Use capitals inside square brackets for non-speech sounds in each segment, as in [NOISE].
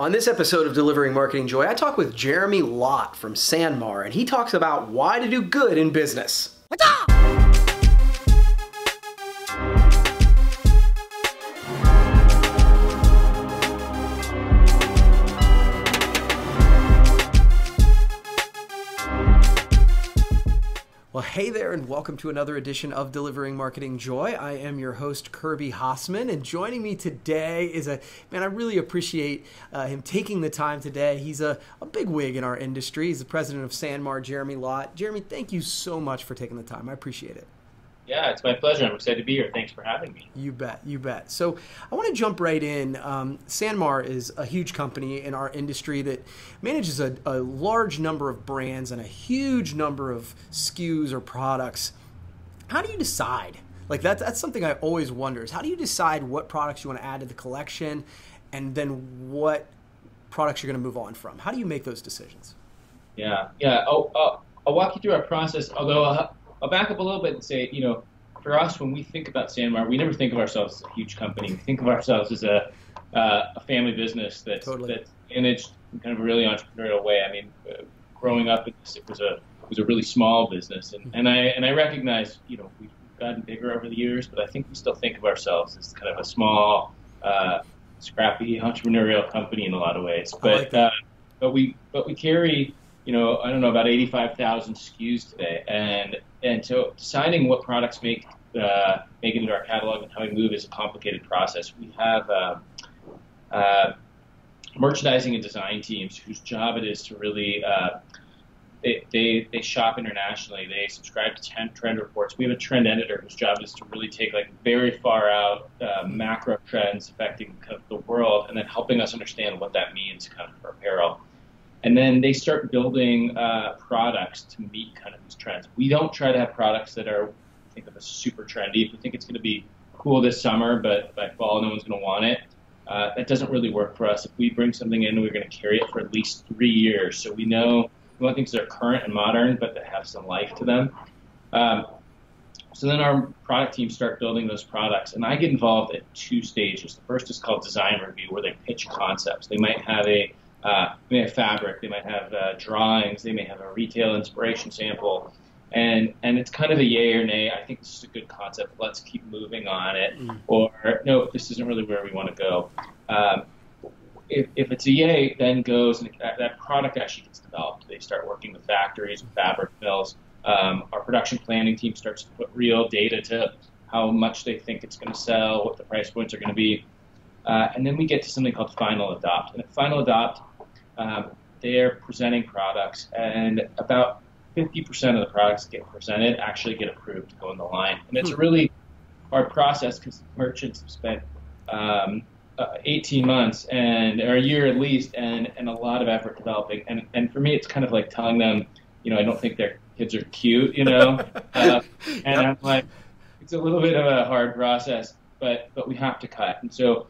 On this episode of Delivering Marketing Joy, I talk with Jeremy Lott from SanMar, and he talks about why to do good in business. Hey there, and welcome to another edition of Delivering Marketing Joy. I am your host, Kirby Hasseman, and joining me today is a man. I really appreciate uh, him taking the time today. He's a, a big wig in our industry. He's the president of SanMar, Jeremy Lott. Jeremy, thank you so much for taking the time. I appreciate it. Yeah, it's my pleasure. I'm excited to be here. Thanks for having me. You bet, you bet. So I want to jump right in. Um, SanMar is a huge company in our industry that manages a, a large number of brands and a huge number of SKUs or products. How do you decide? Like that, that's something I always wonder is how do you decide what products you want to add to the collection and then what products you're going to move on from? How do you make those decisions? Yeah, yeah. I'll, I'll, I'll walk you through our process, although I'll, I'll back up a little bit and say, you know, for us, when we think about SanMar, we never think of ourselves as a huge company. We think of ourselves as a, uh, a family business that's, totally. that's managed in kind of a really entrepreneurial way. I mean, uh, growing up, it was, it was a it was a really small business, and, and I and I recognize, you know, we've gotten bigger over the years, but I think we still think of ourselves as kind of a small, uh, scrappy entrepreneurial company in a lot of ways. But like uh, but we but we carry you know, I don't know, about 85,000 SKUs today. And and so deciding what products make uh, make it into our catalog and how we move is a complicated process. We have uh, uh, merchandising and design teams whose job it is to really uh, they, they, they shop internationally. They subscribe to 10 trend reports. We have a trend editor whose job is to really take like very far out uh, macro trends affecting kind of the world and then helping us understand what that means kind of for apparel and then they start building uh, products to meet kind of these trends. We don't try to have products that are think of as super trendy. If we think it's going to be cool this summer, but by fall no one's going to want it, uh, that doesn't really work for us. If we bring something in, we're going to carry it for at least three years. So we know we want things that are current and modern, but that have some life to them. Um, so then our product teams start building those products, and I get involved at two stages. The first is called design review, where they pitch concepts. They might have a uh, they may have fabric, they might have uh, drawings, they may have a retail inspiration sample, and and it's kind of a yay or nay. I think this is a good concept. Let's keep moving on it, mm. or no, this isn't really where we want to go. Um, if, if it's a yay, then goes and that product actually gets developed. They start working with factories, with fabric mills. Um, our production planning team starts to put real data to how much they think it's going to sell, what the price points are going to be. Uh, and then we get to something called final adopt. And at final adopt, um, they're presenting products, and about 50% of the products that get presented actually get approved to go in the line. And it's a hmm. really hard process because merchants have spent um, uh, 18 months and or a year at least, and, and a lot of effort developing. And and for me, it's kind of like telling them, you know, I don't think their kids are cute, you know, [LAUGHS] uh, and yep. I'm like, it's a little bit of a hard process, but but we have to cut. And so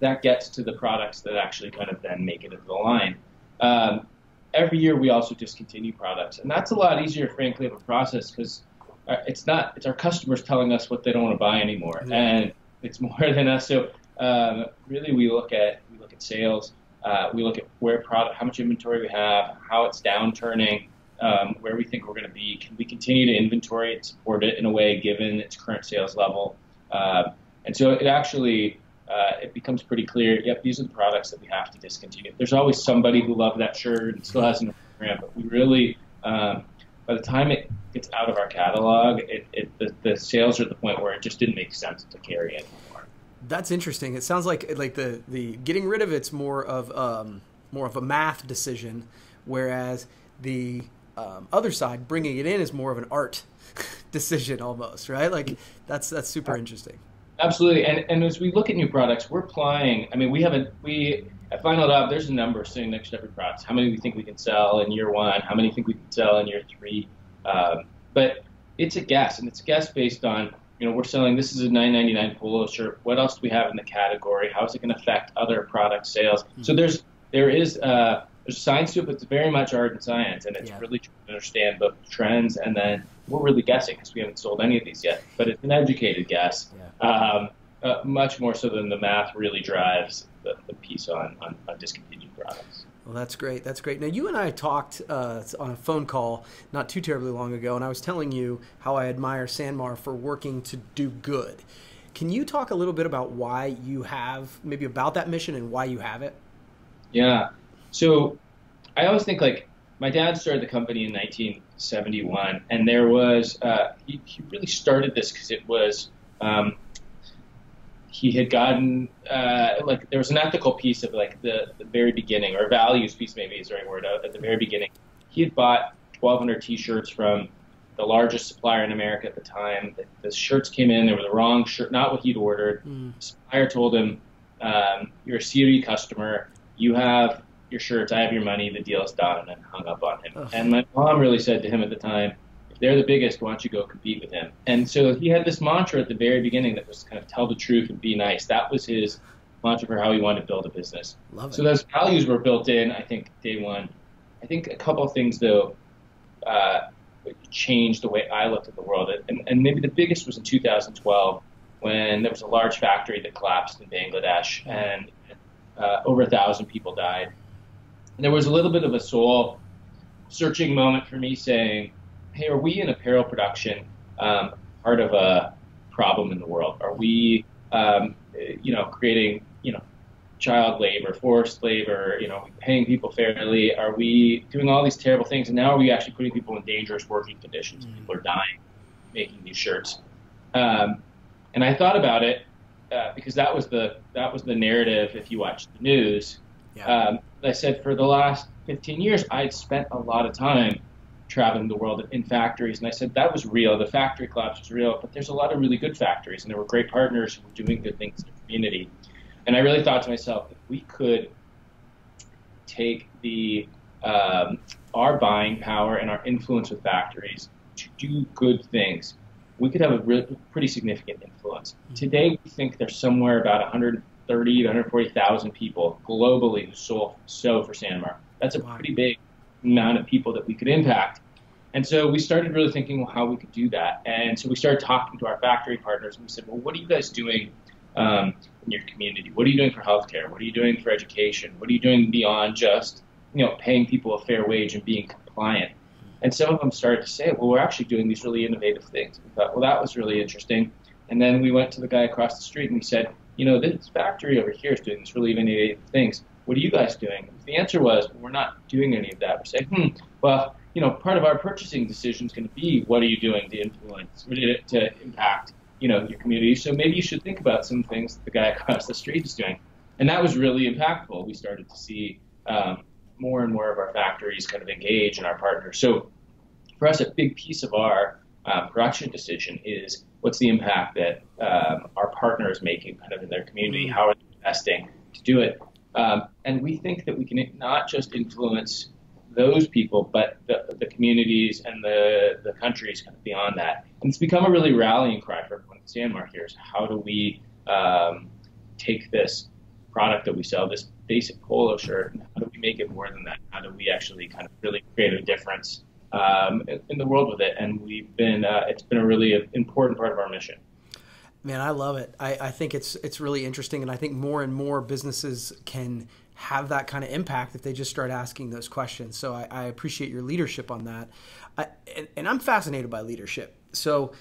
that gets to the products that actually kind of then make it into the line. Um, every year we also discontinue products, and that's a lot easier, frankly, of a process because uh, it's not it's our customers telling us what they don't want to buy anymore, and it's [LAUGHS] more than us. So um, really, we look at we look at sales, uh, we look at where product, how much inventory we have, how it's downturning. Um, where we think we're going to be, can we continue to inventory and support it in a way given its current sales level? Uh, and so it actually uh, it becomes pretty clear. Yep, these are the products that we have to discontinue. There's always somebody who loved that shirt and still has an program, but we really, um, by the time it gets out of our catalog, it, it the, the sales are at the point where it just didn't make sense to carry anymore. That's interesting. It sounds like like the the getting rid of it's more of um, more of a math decision, whereas the um, other side, bringing it in, is more of an art [LAUGHS] decision almost, right? Like that's that's super interesting. Absolutely, and and as we look at new products, we're applying. I mean, we haven't we at Final Adopt. There's a number sitting next to every product. How many do we think we can sell in year one? How many think we can sell in year three? Um, but it's a guess, and it's a guess based on you know we're selling. This is a 9.99 polo shirt. What else do we have in the category? How is it going to affect other product sales? Mm-hmm. So there's there is uh, there's science to it, but it's very much art and science, and it's yeah. really trying to understand both trends and then we're really guessing because we haven't sold any of these yet. But it's an educated guess. Yeah. Um, uh, much more so than the math really drives the, the piece on, on, on discontinued products. Well, that's great. That's great. Now, you and I talked uh, on a phone call not too terribly long ago, and I was telling you how I admire SanMar for working to do good. Can you talk a little bit about why you have, maybe about that mission and why you have it? Yeah. So I always think like my dad started the company in 1971, and there was, uh, he, he really started this because it was, um, he had gotten uh, like there was an ethical piece of like the, the very beginning or values piece maybe is the right word at the very beginning. He had bought 1,200 T-shirts from the largest supplier in America at the time. The, the shirts came in; they were the wrong shirt, not what he'd ordered. Mm. The supplier told him, um, "You're a Siri customer. You have your shirts. I have your money. The deal's done." And hung up on him. Ugh. And my mom really said to him at the time, "If they're the biggest. Why don't you go compete with him? And so he had this mantra at the very beginning that was kind of tell the truth and be nice. That was his mantra for how he wanted to build a business. Love it. So those values were built in. I think day one. I think a couple of things though uh, changed the way I looked at the world, and, and maybe the biggest was in 2012 when there was a large factory that collapsed in Bangladesh and uh, over a thousand people died. And there was a little bit of a soul searching moment for me saying, hey, are we in apparel production um, part of a problem in the world? Are we, um, you know, creating, you know, child labor, forced labor, you know, paying people fairly? Are we doing all these terrible things? And now are we actually putting people in dangerous working conditions? Mm-hmm. People are dying making these shirts. Um, and I thought about it uh, because that was the that was the narrative. If you watch the news, yeah. um, I said for the last 15 years, I'd spent a lot of time traveling the world in factories, and I said that was real. The factory collapse was real, but there's a lot of really good factories, and there were great partners who were doing good things in the community. And I really thought to myself, if we could take the um, our buying power and our influence with factories to do good things, we could have a really, pretty significant influence. Mm-hmm. Today, we think there's somewhere about 130 to 140,000 people globally who sew, sew for SanMar. That's a wow. pretty big amount of people that we could impact. And so we started really thinking well, how we could do that. And so we started talking to our factory partners and we said, well, what are you guys doing um, in your community? What are you doing for healthcare? What are you doing for education? What are you doing beyond just you know paying people a fair wage and being compliant? And some of them started to say, well, we're actually doing these really innovative things. We thought, well, that was really interesting. And then we went to the guy across the street and we said, you know, this factory over here is doing these really innovative things. What are you guys doing? The answer was, we're not doing any of that. We're saying, hmm, well, you know, part of our purchasing decision is going to be what are you doing to influence, to impact, you know, your community. So maybe you should think about some things the guy [LAUGHS] across the street is doing. And that was really impactful. We started to see um, more and more of our factories kind of engage in our partners. So for us, a big piece of our um, production decision is what's the impact that um, our partner is making kind of in their community? Mm. How are they investing to do it? Um, and we think that we can not just influence those people, but the, the communities and the, the countries kind of beyond that. And it's become a really rallying cry for everyone at SanMar here is how do we um, take this product that we sell, this basic polo shirt, and how do we make it more than that? How do we actually kind of really create a difference um, in, the world with it? And we've been, uh, it's been a really important part of our mission. Man, I love it. I, I think it's it's really interesting, and I think more and more businesses can have that kind of impact if they just start asking those questions. So I, I appreciate your leadership on that, I, and, and, I'm fascinated by leadership. So,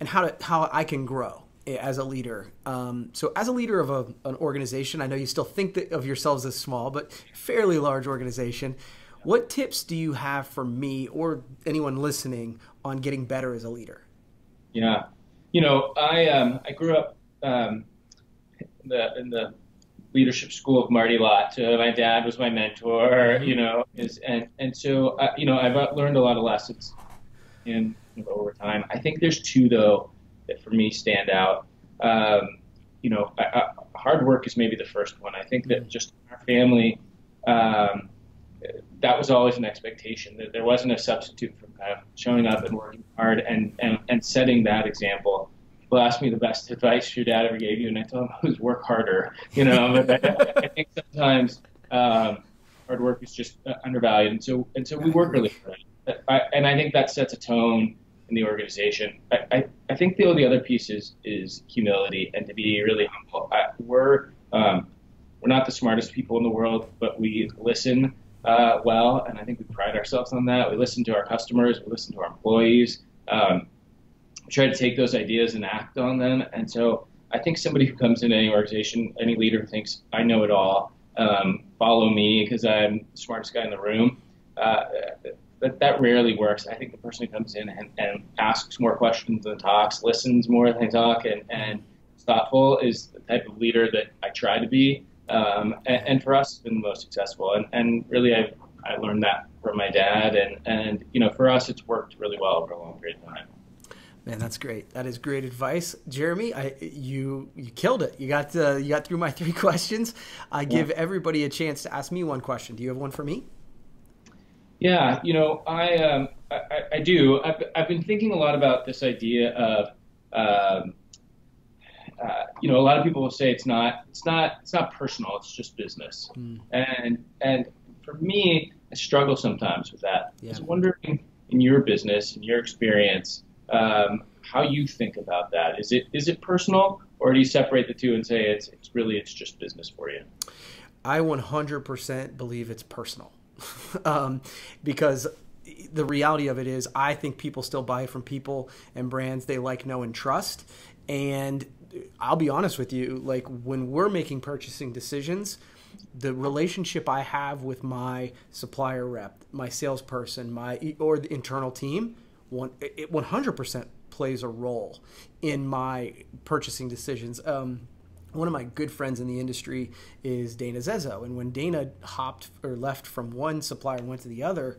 and how to how I can grow as a leader. Um, so as a leader of a, an organization, I know you still think of yourselves as small, but fairly large organization. What tips do you have for me or anyone listening on getting better as a leader? Yeah, you know, I um, I grew up um, in the in the leadership school of Marty Lott. Uh, my dad was my mentor, mm-hmm. you know, is and and so uh, you know I've uh, learned a lot of lessons in over time. I think there's two though that for me stand out. Um, you know, I, I, hard work is maybe the first one. I think that mm-hmm. just our family. Um, that was always an expectation that there wasn't a substitute for kind of showing up and working hard and, and, and setting that example. People ask me the best advice your dad ever gave you, and I tell them always [LAUGHS] work harder. [LAUGHS] You know, I, think sometimes um, hard work is just uh, undervalued, and so and so we work really hard. I, and I think that sets a tone in the organization. I, I, I think the only other piece is is humility and to be really humble. I, we're um, we're not the smartest people in the world, but we listen uh, well, and I think we pride ourselves on that. We listen to our customers, we listen to our employees, um, we try to take those ideas and act on them. And so I think somebody who comes into any organization, any leader who thinks I know it all, um, follow me because I'm the smartest guy in the room. Uh, that, that rarely works. I think the person who comes in and, and asks more questions than talks, listens more than they talk, and, and thoughtful is the type of leader that I try to be. Um, and, and, for us, it's been the most successful. And, and really, I I learned that from my dad, and and you know, for us, it's worked really well over a long period of time. Man, that's great. That is great advice, Jeremy. I you you killed it. You got uh, you got through my [LAUGHS] three questions. I give yeah. everybody a chance to ask me one question. Do you have one for me? Yeah, you know, I um, I, I, do. I've, I've been thinking a lot about this idea of, um, uh, you know, a lot of people will say it's not it's not it's not personal. It's just business. Mm. And and for me, I struggle sometimes with that. Yeah. I was wondering in your business, in your experience, um, how you think about that. Is it is it personal, or do you separate the two and say it's it's really it's just business for you? I 100% believe it's personal. [LAUGHS] um, because the reality of it is, I think people still buy from people and brands they like, know, and trust. And I'll be honest with you, like when we're making purchasing decisions, the relationship I have with my supplier rep, my salesperson, my or the internal team, one it 100% plays a role in my purchasing decisions. Um, one of my good friends in the industry is Dana Zezo. And when Dana hopped or left from one supplier and went to the other,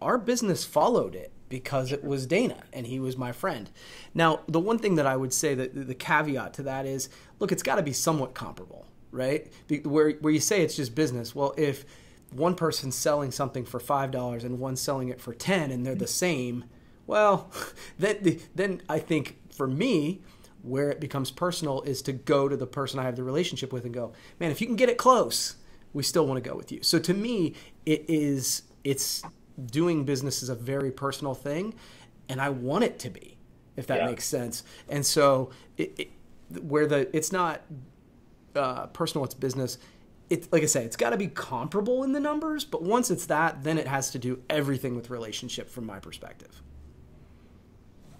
our business followed it because it was Dana and he was my friend. Now, the one thing that I would say that the caveat to that is look, it's got to be somewhat comparable, right? Where, where you say it's just business. Well, if one person's selling something for $5 and one's selling it for 10 and they're the same, well, [LAUGHS] then, then I think for me, where it becomes personal is to go to the person I have the relationship with and go, man, if you can get it close, we still want to go with you. So to me, it is it's doing business is a very personal thing, and I want it to be, if that yeah. makes sense. And so it, it, where the it's not uh, personal, it's business. It's like I say, it's got to be comparable in the numbers, but once it's that, then it has to do everything with relationship from my perspective.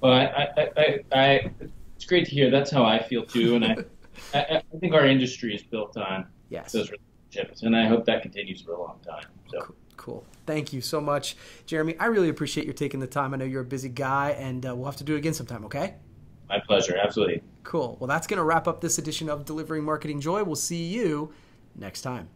Well, I, I, I, I it's great to hear. That's how I feel too, and I, I, I, think our industry is built on yes. those relationships, and I hope that continues for a long time. So. Cool. Thank you so much, Jeremy. I really appreciate you taking the time. I know you're a busy guy, and uh, we'll have to do it again sometime. Okay. My pleasure. Absolutely. Cool. Well, that's going to wrap up this edition of Delivering Marketing Joy. We'll see you next time.